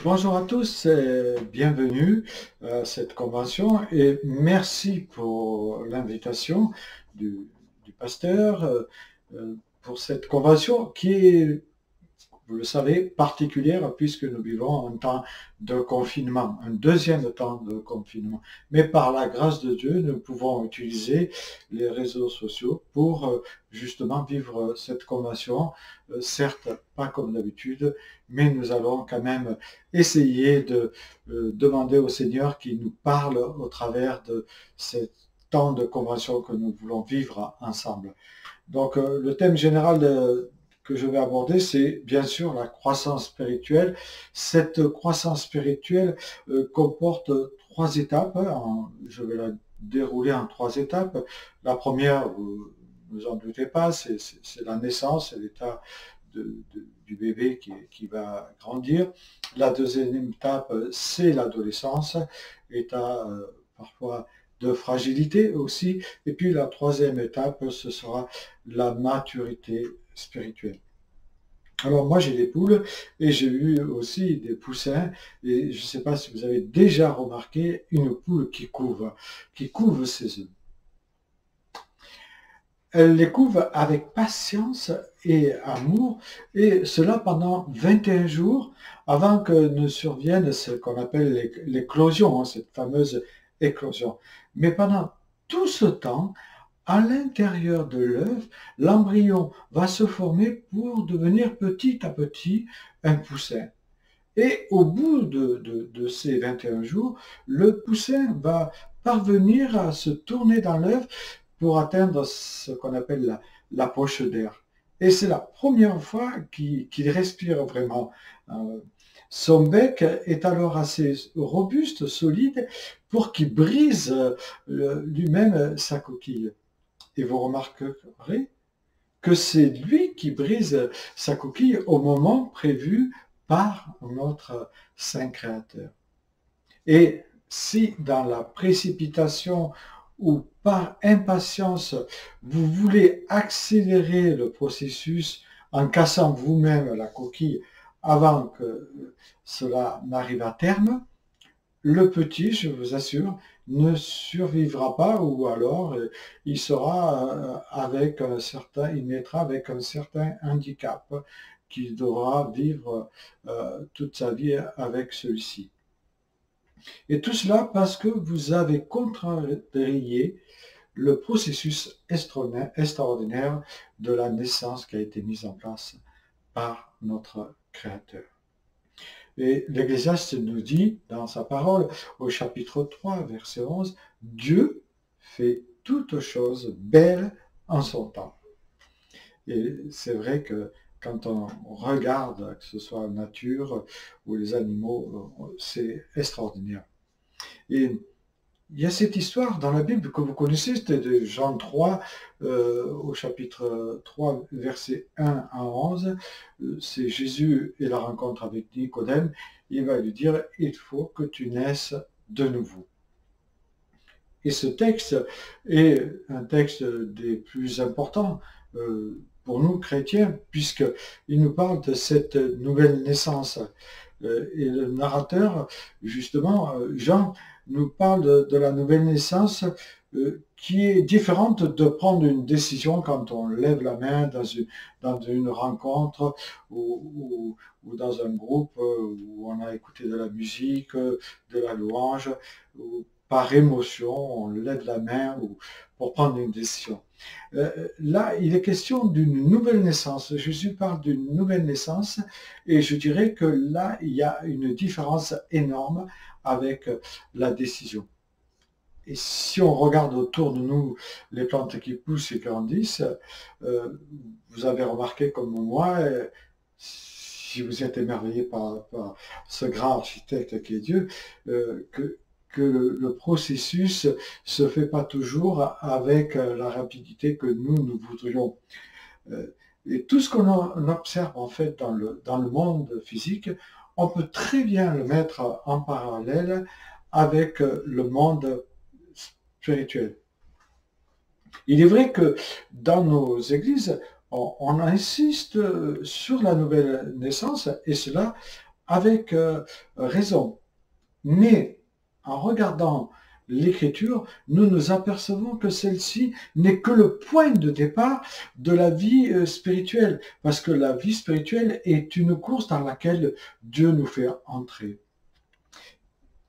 Bonjour à tous et bienvenue à cette convention et merci pour l'invitation du, pasteur euh, euh, pour cette convention qui est vous le savez, particulière puisque nous vivons un temps de confinement, un deuxième temps de confinement. Mais par la grâce de Dieu, nous pouvons utiliser les réseaux sociaux pour euh, justement vivre cette convention, euh, certes pas comme d'habitude, mais nous allons quand même essayer de euh, demander au Seigneur qu'il nous parle au travers de ce temps de convention que nous voulons vivre ensemble. Donc le thème général de, que je vais aborder, c'est bien sûr la croissance spirituelle. Cette croissance spirituelle euh, comporte trois étapes. je vais la dérouler en trois étapes. La première, vous ne vous en doutez pas, c'est la naissance, c'est l'état du bébé qui, va grandir. La deuxième étape, c'est l'adolescence, état euh, parfois de fragilité aussi. Et puis la troisième étape, ce sera la maturité spirituelle. Alors moi j'ai des poules et j'ai eu aussi des poussins et je ne sais pas si vous avez déjà remarqué une poule qui couve, qui couve ses œufs. Elle les couve avec patience et amour et cela pendant 21 jours avant que ne survienne ce qu'on appelle l'éclosion, hein, cette fameuse éclosion. Mais pendant tout ce temps, à l'intérieur de l'œuf, l'embryon va se former pour devenir petit à petit un poussin. Et au bout de, ces 21 jours, le poussin va parvenir à se tourner dans l'œuf pour atteindre ce qu'on appelle la, poche d'air. Et c'est la première fois qu'il respire vraiment. Euh, son bec est alors assez robuste, solide, pour qu'il brise euh, lui-même sa coquille. Et vous remarquerez que c'est lui qui brise sa coquille au moment prévu par notre Saint Créateur. Et si dans la précipitation ou par impatience, vous voulez accélérer le processus en cassant vous-même la coquille avant que cela n'arrive à terme, le petit, je vous assure, ne survivra pas ou alors euh, il sera euh, avec un certain, il naîtra avec un certain handicap qu'il devra vivre euh, toute sa vie avec celui-ci. Et tout cela parce que vous avez contrarié le processus extraordinaire de la naissance qui a été mise en place par notre Créateur. Et l'Ecclésiaste nous dit dans sa parole au chapitre 3, verset 11, Dieu fait toutes choses belles en son temps. Et c'est vrai que quand on regarde, que ce soit la nature ou les animaux, c'est extraordinaire. Il y a cette histoire dans la Bible que vous connaissez, c'était de Jean 3, euh, au chapitre 3, verset 1 à 11. Euh, c'est Jésus et la rencontre avec Nicodème. Il va lui dire, il faut que tu naisses de nouveau. Et ce texte est un texte des plus importants euh, pour nous chrétiens, puisqu'il nous parle de cette nouvelle naissance. et le narrateur, justement, Jean, nous parle de, la nouvelle naissance euh, qui est différente de prendre une décision quand on lève la main dans une, rencontre ou, dans un groupe euh, où on a écouté de la musique, de la louange, ou par émotion, on lève la main ou pour prendre une décision. Euh, là, il est question d'une nouvelle naissance. Jésus parle d'une nouvelle naissance et je dirais que là, il y a une différence énorme avec la décision. Et si on regarde autour de nous les plantes qui poussent et grandissent, euh, vous avez remarqué comme moi, euh, si vous êtes émerveillé par, ce grand architecte qui est Dieu, euh, que, que le, processus se fait pas toujours avec la rapidité que nous, nous voudrions. et tout ce qu'on observe en fait dans le, dans le monde physique, on peut très bien le mettre en parallèle avec le monde spirituel. Il est vrai que dans nos églises, on, insiste sur la nouvelle naissance et cela avec euh, raison. Mais en regardant l'écriture, nous nous apercevons que celle-ci n'est que le point de départ de la vie euh, spirituelle, parce que la vie spirituelle est une course dans laquelle Dieu nous fait entrer.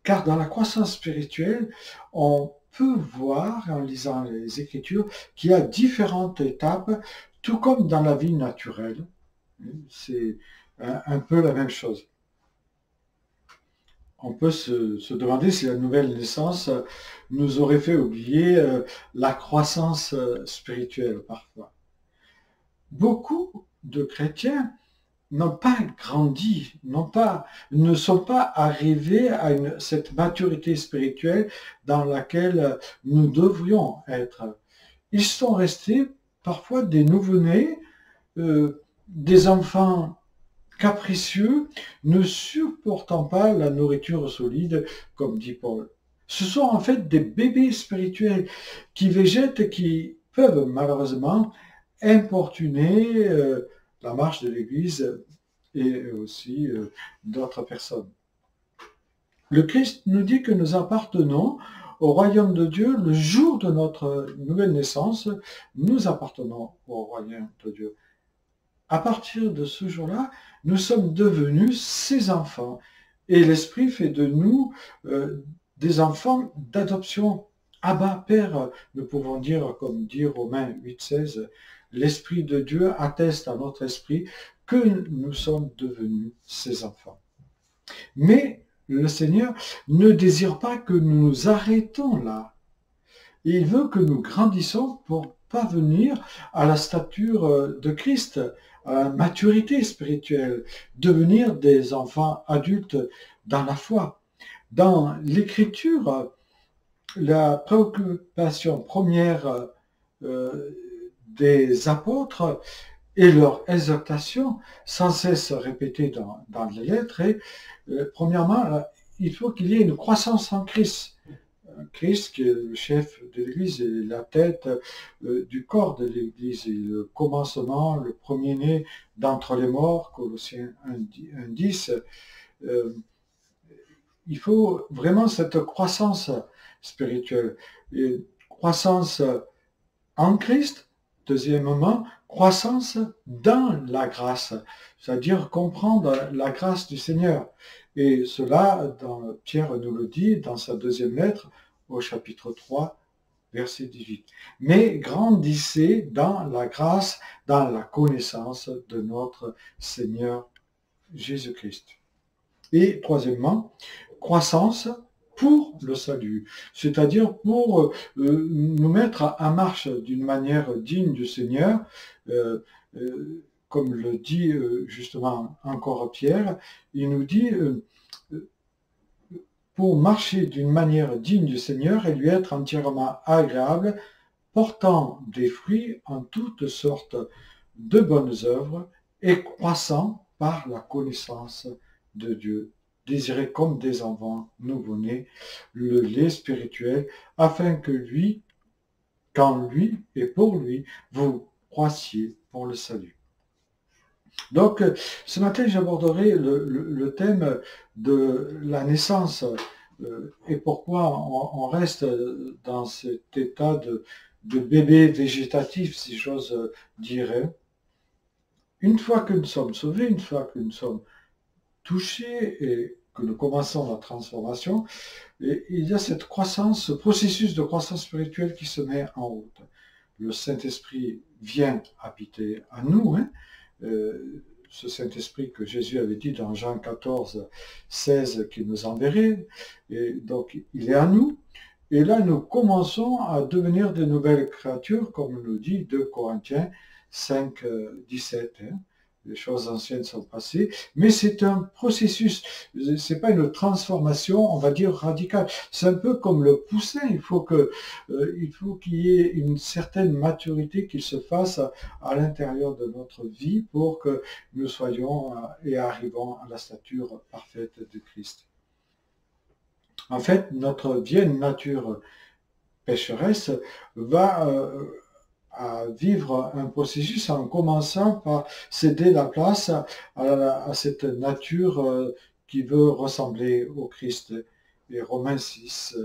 Car dans la croissance spirituelle, on peut voir en lisant les Écritures qu'il y a différentes étapes, tout comme dans la vie naturelle. C'est un peu la même chose on peut se, demander si la nouvelle naissance nous aurait fait oublier euh, la croissance euh, spirituelle parfois. Beaucoup de chrétiens n'ont pas grandi, n'ont pas, ne sont pas arrivés à cette maturité spirituelle dans laquelle nous devrions être. Ils sont restés parfois des nouveau-nés, euh, des enfants capricieux, ne supportant pas la nourriture solide, comme dit Paul. Ce sont en fait des bébés spirituels qui végètent et qui peuvent malheureusement importuner euh, la marche de l'Église et aussi euh, d'autres personnes. Le Christ nous dit que nous appartenons au royaume de Dieu le jour de notre nouvelle naissance. Nous appartenons au royaume de Dieu. À partir de ce jour-là, nous sommes devenus ses enfants. Et l'Esprit fait de nous euh, des enfants d'adoption. Abba, Père, nous pouvons dire, comme dit Romains 8.16, l'Esprit de Dieu atteste à notre esprit que nous sommes devenus ses enfants. Mais le Seigneur ne désire pas que nous nous arrêtons là. Il veut que nous grandissons pour parvenir à la stature euh, de Christ, à maturité spirituelle, devenir des enfants adultes dans la foi. Dans l'écriture, la préoccupation première euh, des apôtres et leur exhortation, sans cesse répétée dans, les lettres, est, euh, premièrement, il faut qu'il y ait une croissance en Christ. Christ, qui est le chef de l'Église et la tête euh, du corps de l'Église, le commencement, le premier-né d'entre les morts, Colossiens 1.10. Euh, il faut vraiment cette croissance spirituelle. Croissance en Christ, deuxièmement, croissance dans la grâce, c'est-à-dire comprendre la grâce du Seigneur. Et cela, Pierre nous le dit dans sa deuxième lettre, au chapitre 3, verset 18. Mais grandissez dans la grâce, dans la connaissance de notre Seigneur Jésus-Christ. Et troisièmement, croissance pour le salut, c'est-à-dire pour euh, nous mettre en marche d'une manière digne du Seigneur, euh, euh, comme le dit justement encore Pierre, il nous dit pour marcher d'une manière digne du Seigneur et lui être entièrement agréable, portant des fruits en toutes sortes de bonnes œuvres et croissant par la connaissance de Dieu. Désirez comme des enfants nouveau-nés le lait spirituel, afin que lui, qu'en lui et pour lui, vous croissiez pour le salut. Donc, euh, ce matin, j'aborderai le, thème de la naissance euh, et pourquoi on, reste dans cet état de, bébé végétatif, si j'ose dire. Une fois que nous sommes sauvés, une fois que nous sommes touchés et que nous commençons la transformation, il y a cette croissance, ce processus de croissance spirituelle qui se met en route. Le Saint-Esprit vient habiter à nous, hein, euh, ce Saint-Esprit que Jésus avait dit dans Jean 14, 16 qu'il nous enverrait. Et donc, il est à nous. Et là, nous commençons à devenir de nouvelles créatures, comme nous dit 2 Corinthiens 5, 17 les choses anciennes sont passées, mais c'est un processus, c'est pas une transformation, on va dire radicale. C'est un peu comme le poussin, il faut que, euh, il faut qu'il y ait une certaine maturité qui se fasse à, l'intérieur de notre vie pour que nous soyons euh, et arrivons à la stature parfaite de Christ. En fait, notre vieille nature pécheresse va euh, à vivre un processus en commençant par céder la place à, cette nature euh, qui veut ressembler au Christ. Et Romains 6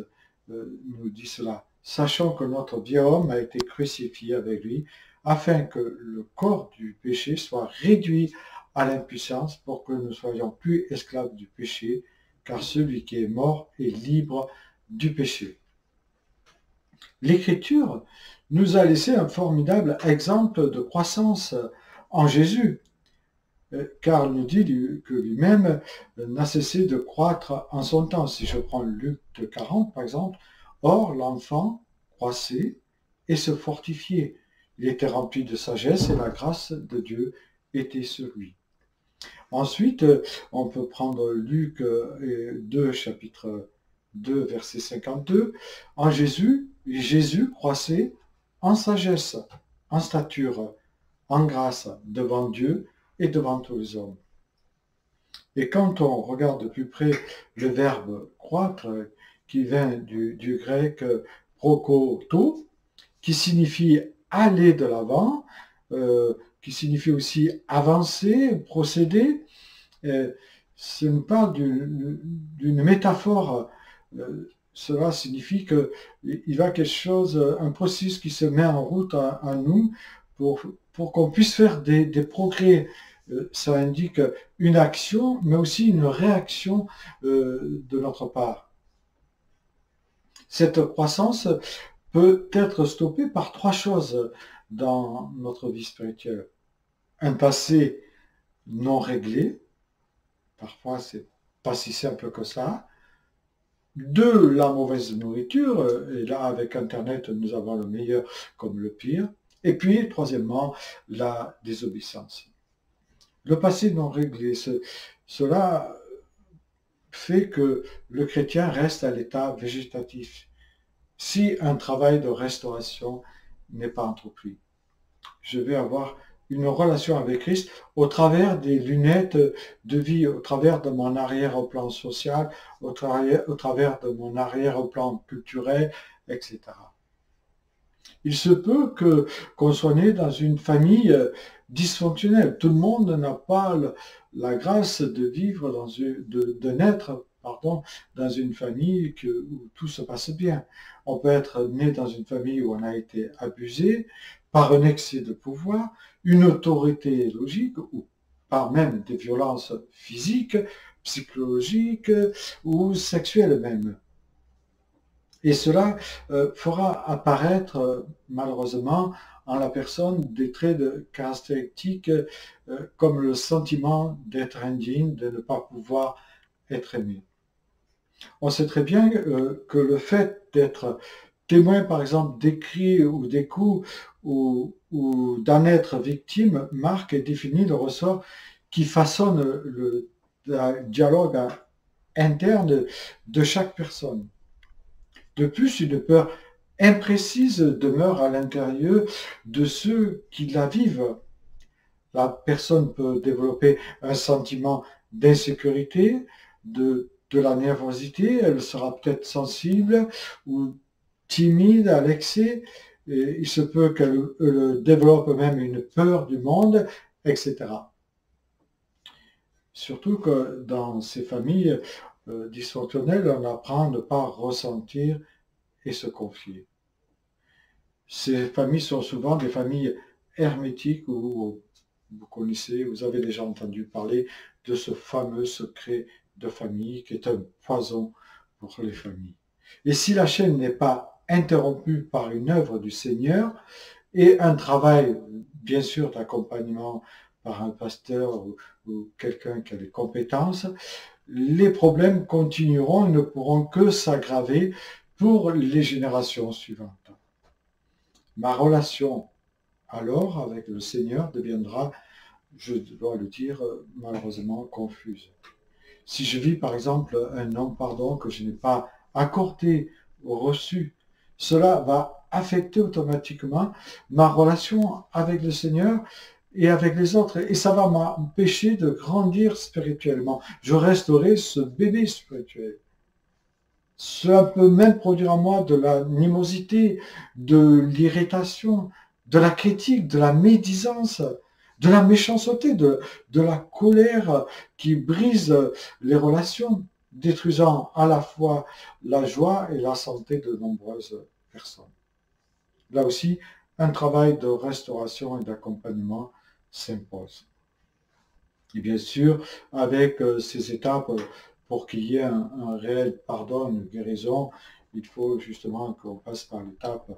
euh, nous dit cela. Sachant que notre vieux homme a été crucifié avec lui, afin que le corps du péché soit réduit à l'impuissance pour que nous ne soyons plus esclaves du péché, car celui qui est mort est libre du péché. L'Écriture nous a laissé un formidable exemple de croissance en Jésus, euh, car nous dit que lui-même n'a cessé de croître en son temps. Si je prends Luc 40 par exemple, or l'enfant croissait et se fortifiait. Il était rempli de sagesse et la grâce de Dieu était sur lui. Ensuite, on peut prendre Luc 2, euh, chapitre 2, verset 52. En Jésus, Jésus croissait en sagesse, en stature, en grâce devant Dieu et devant tous les hommes. Et quand on regarde de plus près le verbe croître, qui vient du, grec prokoto, qui signifie aller de l'avant, euh, qui signifie aussi avancer, procéder, euh, ce nous parle d'une métaphore. Euh, cela signifie qu'il y a quelque chose, un processus qui se met en route à, nous pour, pour qu'on puisse faire des, progrès. Euh, ça indique une action, mais aussi une réaction euh, de notre part. Cette croissance peut être stoppée par trois choses dans notre vie spirituelle. Un passé non réglé, parfois c'est pas si simple que ça, de la mauvaise nourriture, et là avec Internet nous avons le meilleur comme le pire, et puis troisièmement la désobéissance. Le passé non réglé, cela fait que le chrétien reste à l'état végétatif si un travail de restauration n'est pas entrepris. Je vais avoir une relation avec Christ au travers des lunettes de vie, au travers de mon arrière-plan social, au, travers de mon arrière-plan culturel, etc. Il se peut que qu'on soit né dans une famille euh, dysfonctionnelle. Tout le monde n'a pas la grâce de vivre dans une, de, naître pardon, dans une famille où tout se passe bien. On peut être né dans une famille où on a été abusé par un excès de pouvoir, une autorité logique ou par même des violences physiques, psychologiques ou sexuelles même. Et cela euh, fera apparaître euh, malheureusement en la personne des traits de caractéristiques euh, comme le sentiment d'être indigne, de ne pas pouvoir être aimé. On sait très bien que le fait d'être témoin, par exemple, d'écrits ou des coups ou, d'en être victime marque et définit le ressort qui façonne le, dialogue interne de chaque personne. De plus, une peur imprécise demeure à l'intérieur de ceux qui la vivent. La personne peut développer un sentiment d'insécurité, de, de la nervosité, elle sera peut-être sensible ou timide à l'excès, il se peut qu'elle développe même une peur du monde, etc. Surtout que dans ces familles euh, dysfonctionnelles, on apprend à ne pas ressentir et se confier. Ces familles sont souvent des familles hermétiques où vous connaissez, vous avez déjà entendu parler de ce fameux secret de famille qui est un poison pour les familles. Et si la chaîne n'est pas interrompu par une œuvre du Seigneur et un travail, bien sûr, d'accompagnement par un pasteur ou, quelqu'un qui a des compétences, les problèmes continueront ne pourront que s'aggraver pour les générations suivantes. Ma relation alors avec le Seigneur deviendra, je dois le dire, malheureusement confuse. Si je vis par exemple un non-pardon que je n'ai pas accordé ou reçu cela va affecter automatiquement ma relation avec le Seigneur et avec les autres. Et ça va m'empêcher de grandir spirituellement. Je resterai ce bébé spirituel. Cela peut même produire en moi de l'animosité, de l'irritation, de la critique, de la médisance, de la méchanceté, de, de la colère qui brise les relations, détruisant à la fois la joie et la santé de nombreuses personnes. Là aussi, un travail de restauration et d'accompagnement s'impose. Et bien sûr, avec euh, ces étapes, pour qu'il y ait un, réel pardon, une guérison, il faut justement qu'on passe par l'étape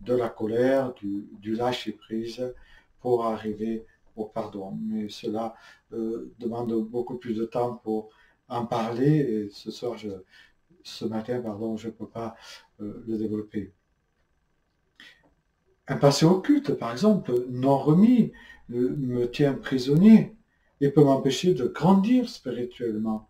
de la colère, du, lâcher-prise, pour arriver au pardon. Mais cela euh, demande beaucoup plus de temps pour en parler, et ce soir, je, ce matin, pardon, je ne peux pas euh, le développer. Un passé occulte, par exemple, non remis, me tient prisonnier et peut m'empêcher de grandir spirituellement.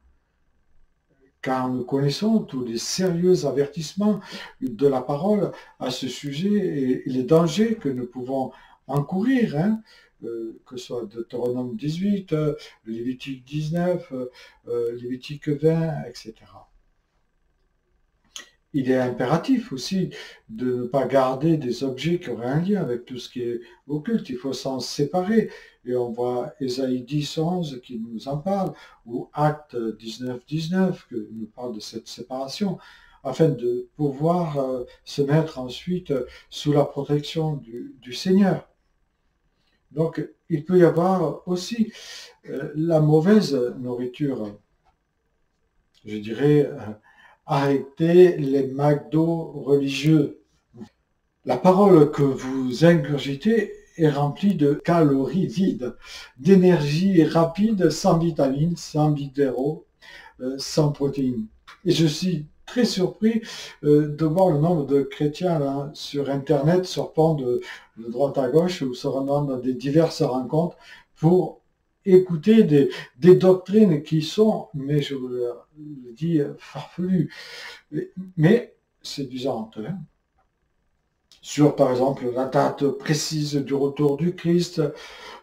Car nous connaissons tous les sérieux avertissements de la parole à ce sujet et les dangers que nous pouvons encourir, hein, euh, que ce soit Deutéronome 18, Lévitique 19, euh, Lévitique 20, etc il est impératif aussi de ne pas garder des objets qui auraient un lien avec tout ce qui est occulte. Il faut s'en séparer. Et on voit Ésaïe 10, 11 qui nous en parle, ou Acte 19, 19 qui nous parle de cette séparation, afin de pouvoir euh, se mettre ensuite sous la protection du, Seigneur. Donc, il peut y avoir aussi euh, la mauvaise nourriture. Je dirais, euh, arrêtez les McDo religieux. La parole que vous ingurgitez est remplie de calories vides, d'énergie rapide, sans vitamines, sans minéraux, euh, sans protéines. Et je suis très surpris euh, de voir le nombre de chrétiens sur Internet sortant de, de droite à gauche ou se rendant dans des diverses rencontres pour écouter des, doctrines qui sont, mais je vous le dis, farfelues, mais séduisantes. Sur par exemple la date précise du retour du Christ,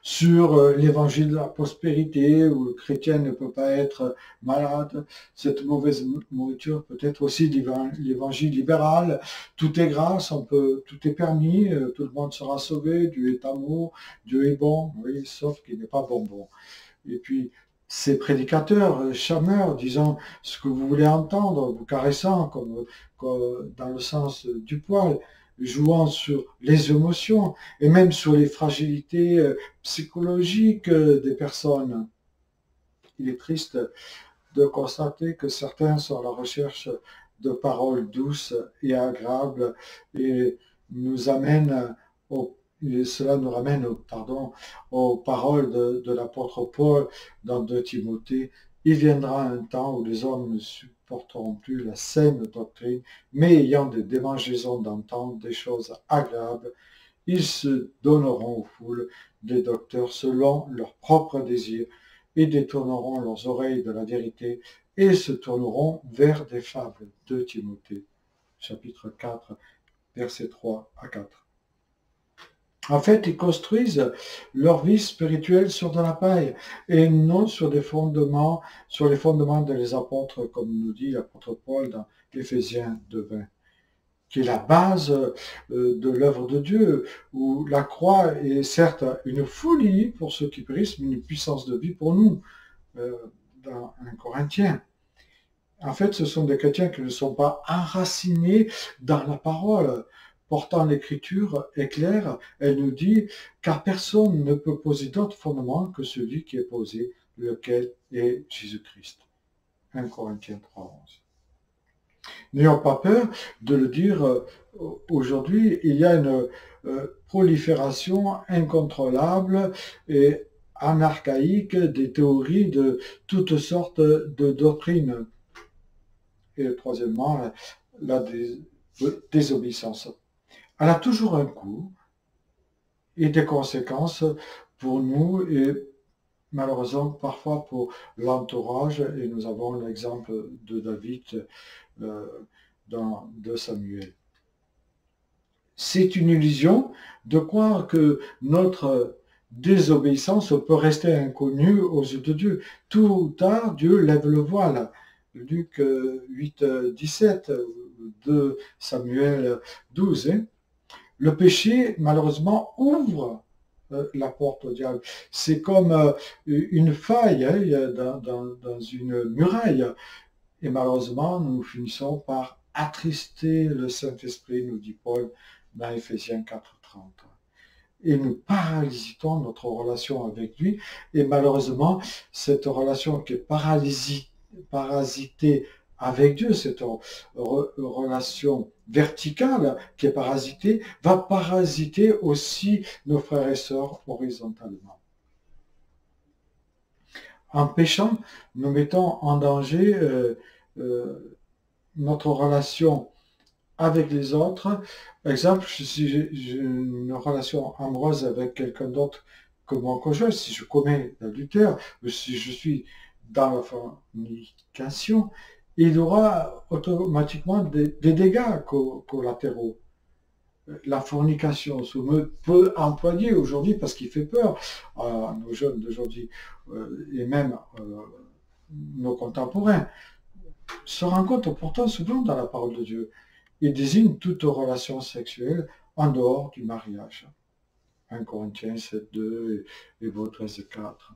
sur euh, l'évangile de la prospérité, où le chrétien ne peut pas être malade. Cette mauvaise nourriture peut être aussi l'évangile libéral. Tout est grâce, on peut, tout est permis, euh, tout le monde sera sauvé, Dieu est amour, Dieu est bon, oui, sauf qu'il n'est pas bonbon. Et puis, ces prédicateurs, euh, chameurs, disant ce que vous voulez entendre, vous caressant comme dans le sens du poil, jouant sur les émotions et même sur les fragilités euh, psychologiques euh, des personnes. Il est triste de constater que certains sont à la recherche de paroles douces et agréables et nous amènent au, cela nous ramène pardon, aux paroles de, de l'apôtre Paul dans 2 Timothée. Il viendra un temps où les hommes ne porteront plus la saine doctrine, mais ayant des démangeaisons d'entendre des choses agréables, ils se donneront aux foules des docteurs selon leurs propres désirs et détourneront leurs oreilles de la vérité et se tourneront vers des fables. de Timothée, chapitre 4, versets 3 à 4. En fait, ils construisent leur vie spirituelle sur de la paille et non sur des fondements, sur les fondements des apôtres, comme nous dit l'apôtre Paul dans Éphésiens 2.20, qui est la base euh, de l'œuvre de Dieu, où la croix est certes une folie pour ceux qui périssent, mais une puissance de vie pour nous, euh, dans un Corinthien. En fait, ce sont des chrétiens qui ne sont pas enracinés dans la parole, portant l'écriture est claire, elle nous dit, car personne ne peut poser d'autre fondement que celui qui est posé, lequel est Jésus-Christ. 1 Corinthiens 3.11. N'ayons pas peur de le dire euh, aujourd'hui, il y a une euh, prolifération incontrôlable et anarchaïque des théories de toutes sortes de doctrines. Et troisièmement, la désobéissance elle a toujours un coût et des conséquences pour nous et malheureusement parfois pour l'entourage. Et nous avons l'exemple de David euh, dans de Samuel. C'est une illusion de croire que notre désobéissance peut rester inconnue aux yeux de Dieu. Tout ou tard, Dieu lève le voile. Luc 8, 17, de Samuel 12. Le péché, malheureusement, ouvre la porte au diable. C'est comme une faille hein, dans, une muraille. Et malheureusement, nous finissons par attrister le Saint-Esprit, nous dit Paul dans Ephésiens 4.30. Et nous paralysons notre relation avec lui. Et malheureusement, cette relation qui est parasitée avec Dieu, cette relation verticale qui est parasitée, va parasiter aussi nos frères et sœurs horizontalement. En péchant, nous mettons en danger euh, euh, notre relation avec les autres. Exemple, si j'ai une relation amoureuse avec quelqu'un d'autre que mon conjoint, si je commets l'adultère, si je suis dans la fornication, il aura automatiquement des, dégâts collatéraux. La fornication se peut employer aujourd'hui parce qu'il fait peur à nos jeunes d'aujourd'hui euh, et même euh, nos contemporains se rencontrent pourtant souvent dans la parole de Dieu. Il désigne toute relation sexuelle en dehors du mariage. 1 Corinthiens 7, 2 et, et 13, 4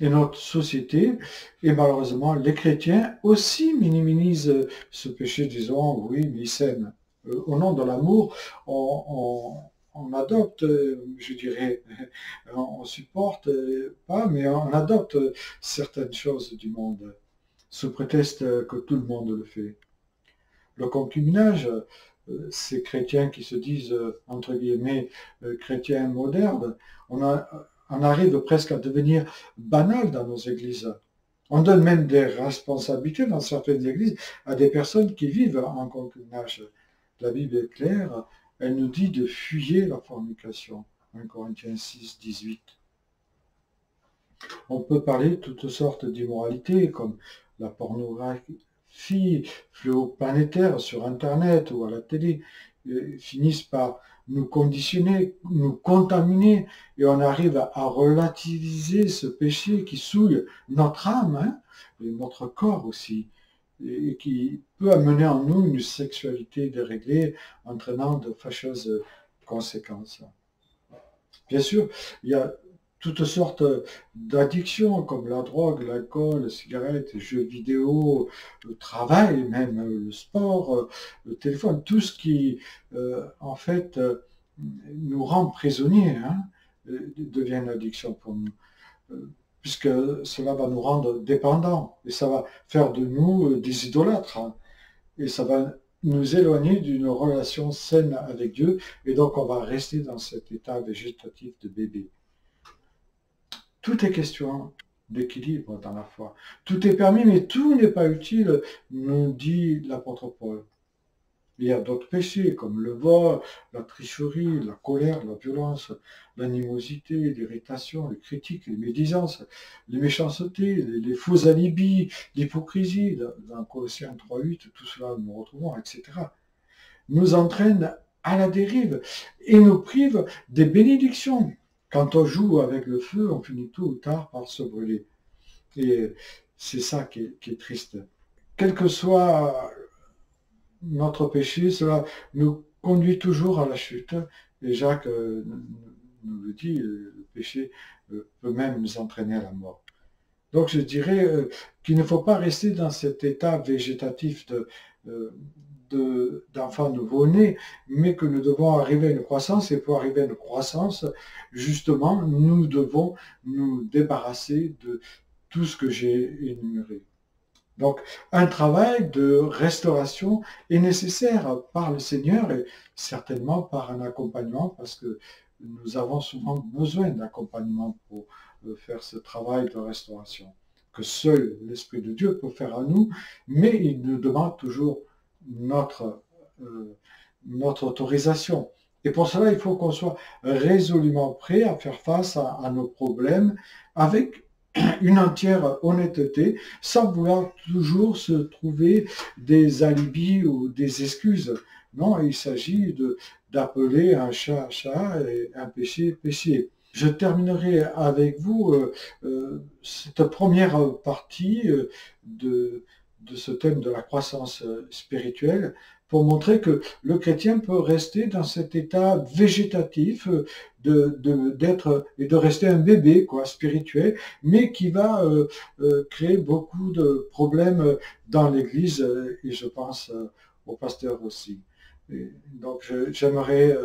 et notre société, et malheureusement les chrétiens aussi minimisent ce péché, disons, oui, s'aiment. Euh, au nom de l'amour, on, adopte, je dirais, on supporte pas, mais on adopte certaines choses du monde, sous prétexte que tout le monde le fait. Le concubinage, euh, ces chrétiens qui se disent, entre guillemets, euh, chrétiens modernes, on a on arrive presque à devenir banal dans nos églises. On donne même des responsabilités dans certaines églises à des personnes qui vivent en concubinage. La Bible est claire, elle nous dit de fuyer la fornication. 1 Corinthiens 6, 18. On peut parler de toutes sortes d'immoralités comme la pornographie, fléau planétaire sur Internet ou à la télé, finissent par nous conditionner, nous contaminer, et on arrive à, relativiser ce péché qui souille notre âme hein, et notre corps aussi, et, qui peut amener en nous une sexualité déréglée, entraînant de fâcheuses conséquences. Bien sûr, il y a toutes sortes d'addictions comme la drogue, l'alcool, les cigarettes, les jeux vidéo, le travail, même le sport, le téléphone, tout ce qui euh, en fait nous rend prisonniers hein, devient une addiction pour nous. Euh, puisque cela va nous rendre dépendants et ça va faire de nous euh, des idolâtres. Hein. et ça va nous éloigner d'une relation saine avec Dieu et donc on va rester dans cet état végétatif de bébé. Tout est question d'équilibre dans la foi. Tout est permis, mais tout n'est pas utile, nous dit l'apôtre Paul. Il y a d'autres péchés comme le vol, la tricherie, la colère, la violence, l'animosité, l'irritation, les critiques, les médisances, les méchancetés, les, faux alibis, l'hypocrisie, dans Colossiens 3.8, tout cela nous retrouvons, etc. nous entraîne à la dérive et nous prive des bénédictions quand on joue avec le feu, on finit tôt ou tard par se brûler. Et c'est ça qui est, triste. Quel que soit notre péché, cela nous conduit toujours à la chute. Et Jacques euh, nous le dit, le péché euh, peut même nous entraîner à la mort. Donc je dirais euh, qu'il ne faut pas rester dans cet état végétatif de, d'enfants nouveau-nés, mais que nous devons arriver à une croissance, et pour arriver à une croissance, justement, nous devons nous débarrasser de tout ce que j'ai énuméré. Donc, un travail de restauration est nécessaire par le Seigneur et certainement par un accompagnement, parce que nous avons souvent besoin d'accompagnement pour euh, faire ce travail de restauration, que seul l'Esprit de Dieu peut faire à nous, mais il nous demande toujours notre, euh, notre autorisation. Et pour cela, il faut qu'on soit résolument prêt à faire face à, nos problèmes avec une entière honnêteté, sans vouloir toujours se trouver des alibis ou des excuses. Non, il s'agit d'appeler un chat chat et un péché péché. Je terminerai avec vous euh, euh, cette première partie de, de ce thème de la croissance euh, spirituelle pour montrer que le chrétien peut rester dans cet état végétatif de d'être et de rester un bébé quoi spirituel, mais qui va euh, euh, créer beaucoup de problèmes dans l'Église et je pense au pasteur aussi. donc j'aimerais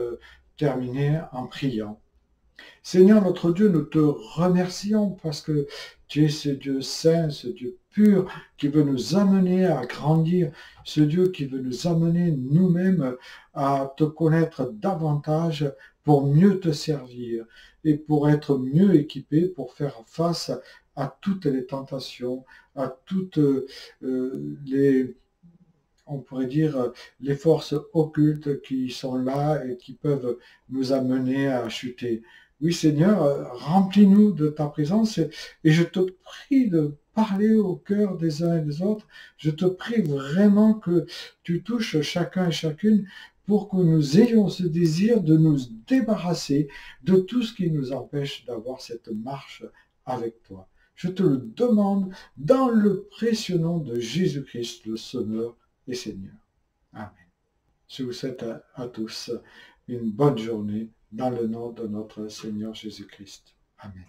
terminer en priant. Seigneur notre Dieu, nous te remercions parce que tu es ce Dieu saint, ce Dieu pur qui veut nous amener à grandir, ce Dieu qui veut nous amener nous-mêmes à te connaître davantage pour mieux te servir et pour être mieux équipés pour faire face à toutes les tentations, à toutes euh, les, on pourrait dire, les forces occultes qui sont là et qui peuvent nous amener à chuter. Oui Seigneur, euh, remplis-nous de ta présence et, je te prie de parler au cœur des uns et des autres. Je te prie vraiment que tu touches chacun et chacune pour que nous ayons ce désir de nous débarrasser de tout ce qui nous empêche d'avoir cette marche avec toi. Je te le demande dans le précieux nom de Jésus-Christ, le Sauveur et Seigneur. Amen. Je vous souhaite à tous une bonne journée dans le nom de notre Seigneur Jésus-Christ. Amen.